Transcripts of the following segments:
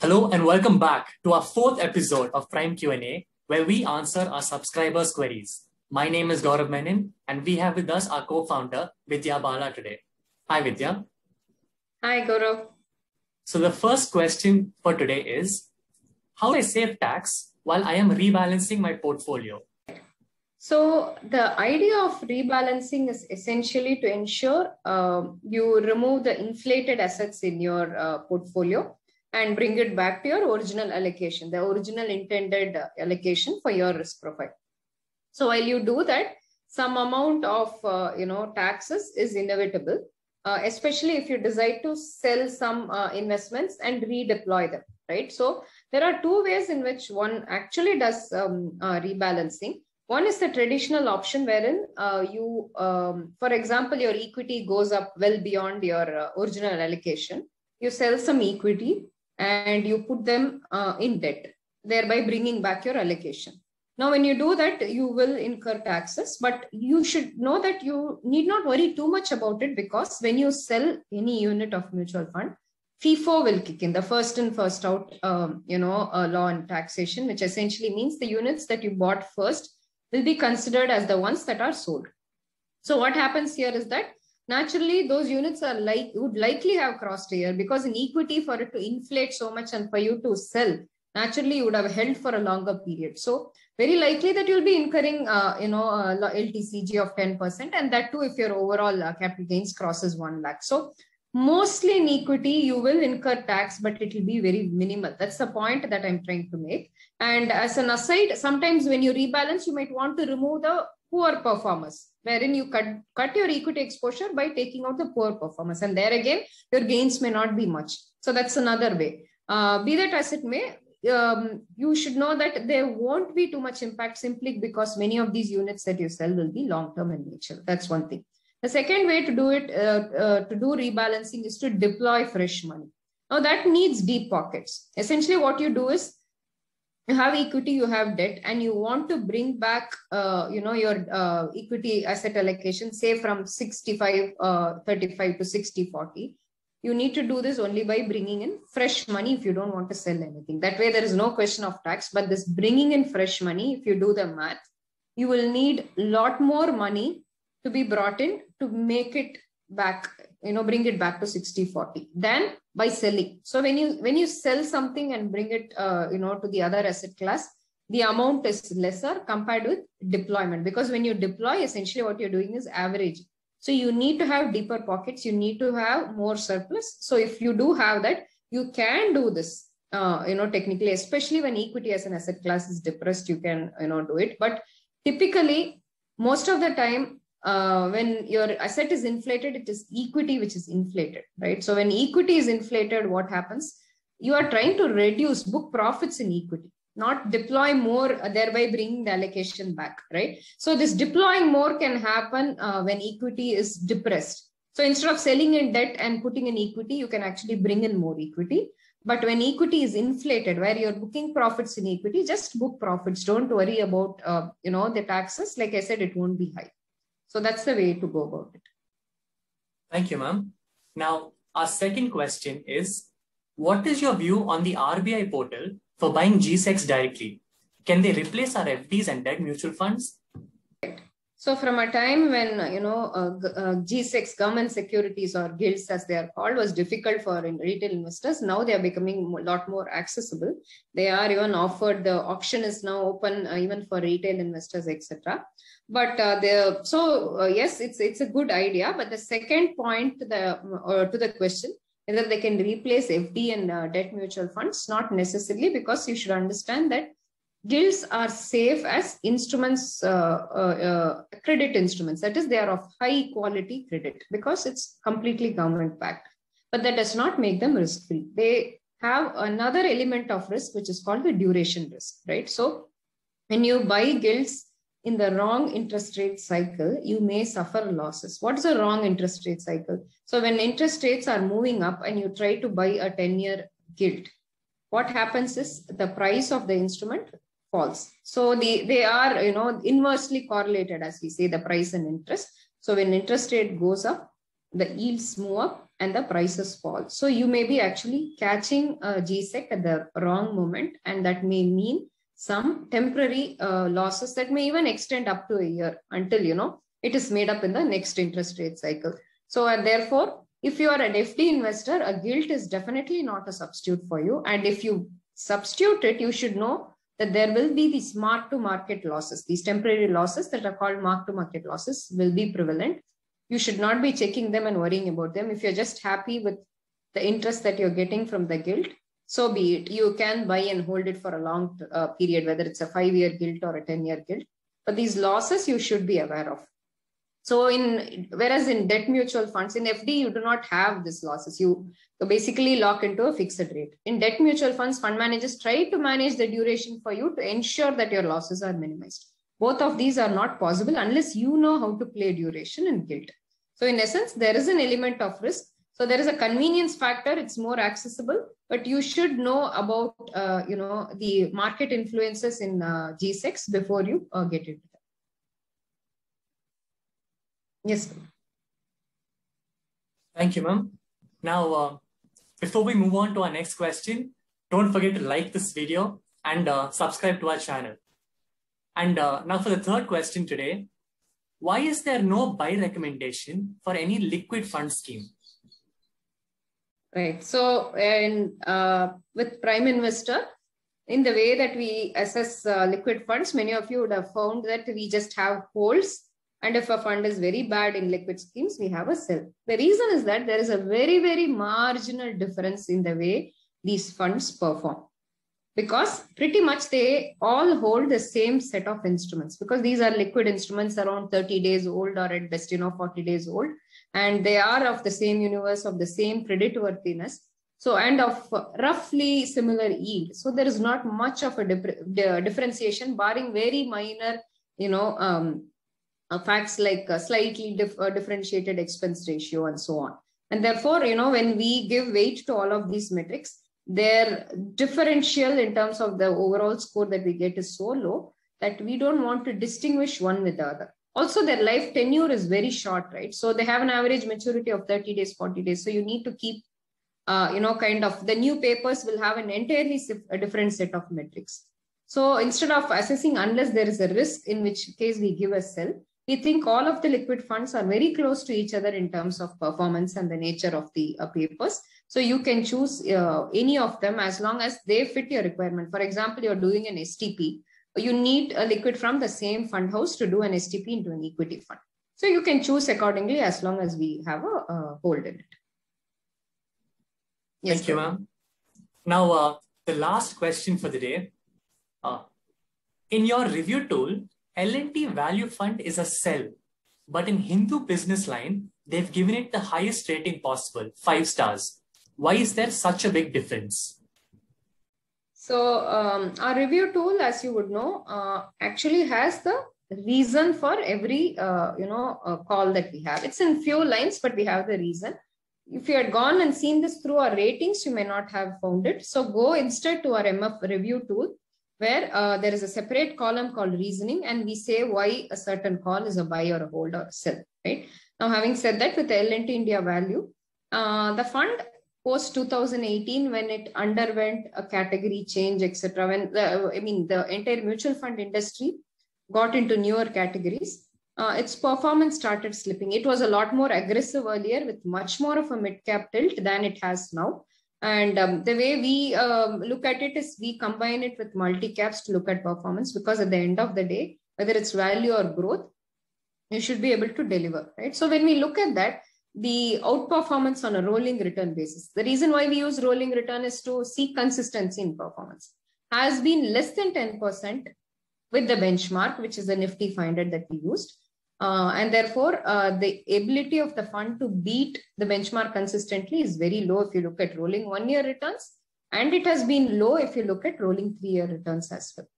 Hello and welcome back to our fourth episode of Prime Q&A, where we answer our subscribers' queries. My name is Gaurav Menon, and we have with us our co-founder, Vidya Bala today. Hi, Vidya. Hi, Gaurav. So the first question for today is, how do I save tax while I am rebalancing my portfolio? So the idea of rebalancing is essentially to ensure uh, you remove the inflated assets in your uh, portfolio and bring it back to your original allocation, the original intended uh, allocation for your risk profile. So while you do that, some amount of uh, you know taxes is inevitable, uh, especially if you decide to sell some uh, investments and redeploy them, right? So there are two ways in which one actually does um, uh, rebalancing. One is the traditional option wherein uh, you, um, for example, your equity goes up well beyond your original allocation. You sell some equity and you put them uh, in debt, thereby bringing back your allocation. Now, when you do that, you will incur taxes, but you should know that you need not worry too much about it because when you sell any unit of mutual fund, FIFO will kick in, the first in, first out, um, you know, uh, law and taxation, which essentially means the units that you bought first will be considered as the ones that are sold. So what happens here is that naturally those units are like would likely have crossed here because in equity for it to inflate so much and for you to sell naturally you would have held for a longer period. So very likely that you'll be incurring uh, you know uh, ltcg of 10% and that too if your overall uh, capital gains crosses 1 lakh. So mostly in equity you will incur tax but it will be very minimal. That's the point that i'm trying to make. And as an aside sometimes when you rebalance you might want to remove the poor performers wherein you cut, cut your equity exposure by taking out the poor performance. And there again, your gains may not be much. So that's another way. Uh, be that as it may, um, you should know that there won't be too much impact simply because many of these units that you sell will be long-term in nature. That's one thing. The second way to do it, uh, uh, to do rebalancing is to deploy fresh money. Now that needs deep pockets. Essentially what you do is you have equity you have debt and you want to bring back uh, you know your uh, equity asset allocation say from 65 uh, 35 to 60 40 you need to do this only by bringing in fresh money if you don't want to sell anything. That way there is no question of tax but this bringing in fresh money if you do the math you will need a lot more money to be brought in to make it back you know bring it back to 60 40 then by selling. So when you when you sell something and bring it uh, you know to the other asset class the amount is lesser compared with deployment. Because when you deploy essentially what you're doing is average. So you need to have deeper pockets. You need to have more surplus. So if you do have that you can do this uh, you know technically especially when equity as an asset class is depressed you can you know do it. But typically most of the time uh, when your asset is inflated, it is equity which is inflated, right? So when equity is inflated, what happens? You are trying to reduce book profits in equity, not deploy more, uh, thereby bringing the allocation back, right? So this deploying more can happen uh, when equity is depressed. So instead of selling in debt and putting in equity, you can actually bring in more equity. But when equity is inflated, where you're booking profits in equity, just book profits. Don't worry about, uh, you know, the taxes. Like I said, it won't be high. So that's the way to go about it. Thank you, ma'am. Now, our second question is, what is your view on the RBI portal for buying GSECs directly? Can they replace our FDs and debt mutual funds? So from a time when, you know, uh, uh, GSEC government securities or gilts as they are called was difficult for retail investors, now they are becoming a lot more accessible. They are even offered, the auction is now open uh, even for retail investors, etc. But uh, the so uh, yes, it's it's a good idea. But the second point to the or to the question whether they can replace FD and uh, debt mutual funds, not necessarily, because you should understand that gilts are safe as instruments, uh, uh, uh, credit instruments. That is, they are of high quality credit because it's completely government backed. But that does not make them risk free. They have another element of risk, which is called the duration risk, right? So when you buy gilts in the wrong interest rate cycle, you may suffer losses. What is a wrong interest rate cycle? So when interest rates are moving up and you try to buy a 10 year gilt, what happens is the price of the instrument false. So the, they are, you know, inversely correlated, as we say, the price and interest. So when interest rate goes up, the yields move up and the prices fall. So you may be actually catching a GSEC at the wrong moment, and that may mean some temporary uh, losses that may even extend up to a year until you know it is made up in the next interest rate cycle. So and therefore, if you are an FD investor, a gilt is definitely not a substitute for you. And if you substitute it, you should know that there will be these mark to market losses, these temporary losses that are called mark to market losses will be prevalent. You should not be checking them and worrying about them. If you're just happy with the interest that you're getting from the gilt, so be it. You can buy and hold it for a long uh, period, whether it's a five year gilt or a 10 year gilt. But these losses you should be aware of. So in whereas in debt mutual funds, in FD, you do not have these losses. You so basically lock into a fixed rate. In debt mutual funds, fund managers try to manage the duration for you to ensure that your losses are minimized. Both of these are not possible unless you know how to play duration and gilt. So in essence, there is an element of risk. So there is a convenience factor. It's more accessible, but you should know about, uh, you know, the market influences in uh, GSEC before you uh, get into Yes. Thank you, ma'am. Now, uh, before we move on to our next question, don't forget to like this video and uh, subscribe to our channel. And uh, now for the third question today, why is there no buy recommendation for any liquid fund scheme? Right. So, and uh, with Prime Investor, in the way that we assess uh, liquid funds, many of you would have found that we just have holds and if a fund is very bad in liquid schemes, we have a sell. The reason is that there is a very, very marginal difference in the way these funds perform. Because pretty much they all hold the same set of instruments because these are liquid instruments around 30 days old or at best, you know, 40 days old. And they are of the same universe, of the same credit worthiness. So, and of roughly similar yield. So there is not much of a differentiation barring very minor, you know, um, uh, facts like slightly dif- uh, differentiated expense ratio and so on. And therefore, you know, when we give weight to all of these metrics, their differential in terms of the overall score that we get is so low that we don't want to distinguish one with the other. Also, their life tenure is very short, right? So they have an average maturity of 30 days, 40 days. So you need to keep, uh, you know, kind of the new papers will have an entirely a different set of metrics. So instead of assessing unless there is a risk, in which case we give a sell, we think all of the liquid funds are very close to each other in terms of performance and the nature of the uh, papers. So you can choose uh, any of them as long as they fit your requirement. For example, you're doing an STP. You need a liquid from the same fund house to do an STP into an equity fund. So you can choose accordingly as long as we have a, a hold in it. Yes, Thank you, ma'am. Now, uh, the last question for the day. Uh, in your review tool, L&T Value Fund is a sell, but in Hindu Business Line, they've given it the highest rating possible, five stars. Why is there such a big difference? So um, our review tool, as you would know, uh, actually has the reason for every uh, you know uh, call that we have. It's in few lines, but we have the reason. If you had gone and seen this through our ratings, you may not have found it. So go instead to our MF review tool where uh, there is a separate column called reasoning and we say why a certain call is a buy or a hold or a sell, right? Now, having said that, with the L&T India value, uh, the fund post 2018 when it underwent a category change, etc. When the, I mean the entire mutual fund industry got into newer categories, uh, its performance started slipping. It was a lot more aggressive earlier with much more of a mid cap tilt than it has now. And um, the way we um, look at it is we combine it with multi caps to look at performance because at the end of the day, whether it's value or growth, you should be able to deliver, right? So when we look at that, the outperformance on a rolling return basis, the reason why we use rolling return is to see consistency in performance, has been less than 10% with the benchmark, which is a Nifty 500 that we used. Uh, and therefore, uh, the ability of the fund to beat the benchmark consistently is very low if you look at rolling one year returns. And it has been low if you look at rolling three year returns as well.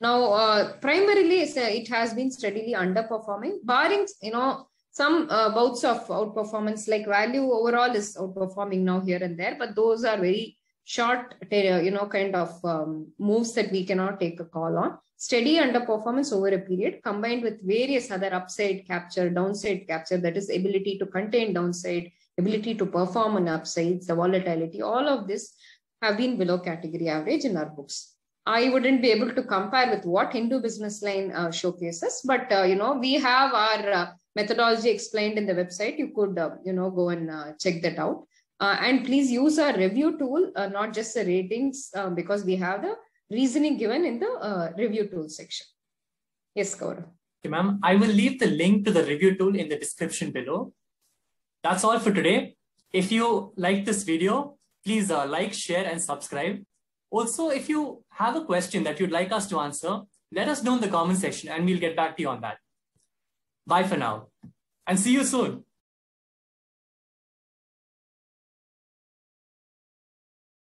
Now, uh, primarily, it has been steadily underperforming, barring, you know, some uh, bouts of outperformance like value overall is outperforming now here and there, but those are very short, you know, kind of um, moves that we cannot take a call on steady underperformance over a period combined with various other upside capture, downside capture, that is ability to contain downside, ability to perform on upsides, the volatility, all of this have been below category average in our books. I wouldn't be able to compare with what Hindu business line uh, showcases, but uh, you know we have our uh, methodology explained in the website. You could uh, you know go and uh, check that out. Uh, and please use our review tool, not just the ratings, because we have the reasoning given in the review tool section. Yes, Gaurav. Okay, ma'am. I will leave the link to the review tool in the description below. That's all for today. If you like this video, please uh, like, share, and subscribe. Also, if you have a question that you'd like us to answer, let us know in the comment section and we'll get back to you on that. Bye for now and see you soon.